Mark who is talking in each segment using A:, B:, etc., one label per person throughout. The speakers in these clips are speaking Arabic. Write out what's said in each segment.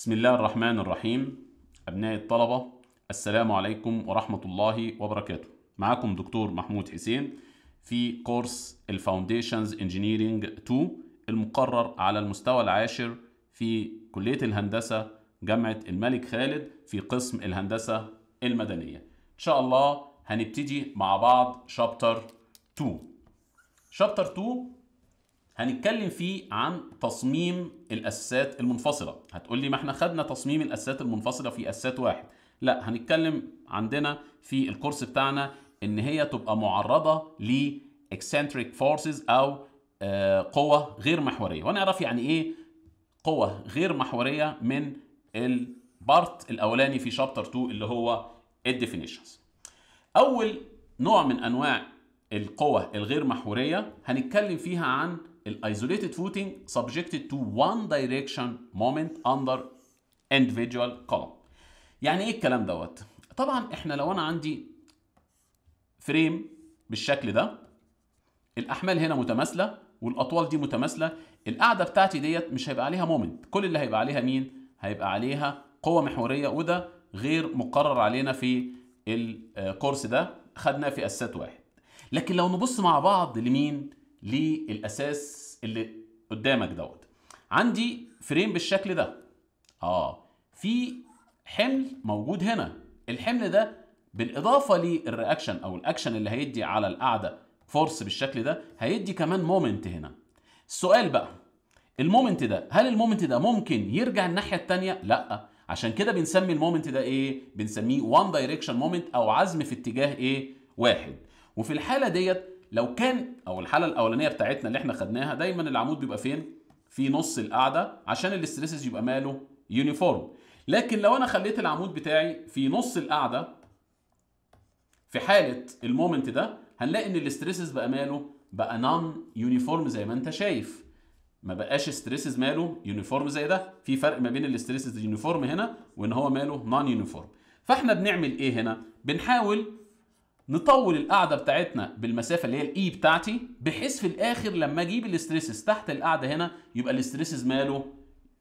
A: بسم الله الرحمن الرحيم. أبناء الطلبة السلام عليكم ورحمة الله وبركاته. معكم دكتور محمود حسين في course ال Foundations Engineering 2 المقرر على المستوى العاشر في كلية الهندسة جامعة الملك خالد في قسم الهندسة المدنية. إن شاء الله هنبتدي مع بعض chapter 2 chapter 2 هنتكلم فيه عن تصميم الأساسات المنفصلة. هتقول لي ما إحنا خدنا تصميم الأساسات المنفصلة في أساسات واحد. لا هنتكلم عندنا في ال course بتاعنا إن هي تبقى معرضة ل eccentric forces أو آه، قوة غير محورية. ونعرف يعني إيه قوة غير محورية من ال part الأولاني في chapter 2 اللي هو ال definitions. أول نوع من أنواع القوة الغير محورية هنتكلم فيها عن ال isolated footing subjected to one direction moment under individual column. يعني إيه الكلام دوت؟ طبعا إحنا لو أنا عندي frame بالشكل ده الأحمال هنا متماثلة والأطوال دي متماثلة القاعدة بتاعتي ديت مش هيبقى عليها moment كل اللي هيبقى عليها مين؟ هيبقى عليها قوة محورية وده غير مقرر علينا في الكورس ده خدناه في أساسات واحد. لكن لو نبص مع بعض لمين؟ للأساس اللي قدامك دوت. عندي frame بالشكل ده. آه في حمل موجود هنا. الحمل ده بالإضافة لل reaction أو الأكشن اللي هيدي على القاعده force بالشكل ده هيدي كمان moment هنا. السؤال بقى ال moment ده هل ال moment ده ممكن يرجع الناحية الثانية لأ. عشان كده بنسمي ال moment ده إيه؟ بنسميه one direction moment أو عزم في اتجاه إيه؟ واحد. وفي الحالة ديت لو كان أو الحالة الأولانية بتاعتنا اللي إحنا خدناها دايما العمود بيبقى فين؟ في نص القاعدة عشان ال stresses يبقى ماله uniform لكن لو أنا خليت العمود بتاعي في نص القاعدة في حالة ال moment ده هنلاقي إن ال stresses بقى ماله بقى non-uniform زي ما أنت شايف. ما بقاش stresses ماله uniform زي ده. في فرق ما بين ال stresses ال uniform هنا وإن هو ماله non-uniform فإحنا بنعمل إيه هنا؟ بنحاول نطول القاعده بتاعتنا بالمسافة اللي هي ال e بتاعتي بحيث في الآخر لما أجيب ال stresses تحت القاعده هنا يبقى ال stresses ماله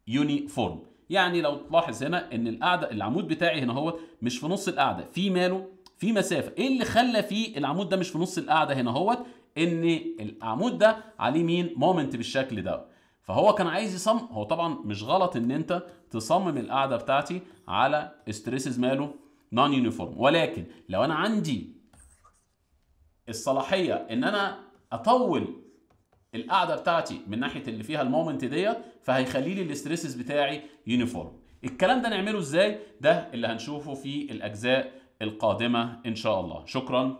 A: uniform يعني لو تلاحظ هنا إن القاعده العمود بتاعي هنا هو مش في نص القاعده في ماله في مسافة. إيه اللي خلى فيه العمود ده مش في نص القاعده هنا هو إن العمود ده عليه مين moment بالشكل ده. فهو كان عايز يصمم هو طبعا مش غلط إن أنت تصمم القاعده بتاعتي على stresses ماله non-uniform ولكن لو أنا عندي الصلاحية إن أنا أطول القاعده بتاعتي من ناحية اللي فيها ال moment ديت فهيخلي لي ال stresses بتاعي uniform الكلام ده نعمله إزاي؟ ده اللي هنشوفه في الأجزاء القادمة إن شاء الله. شكرا.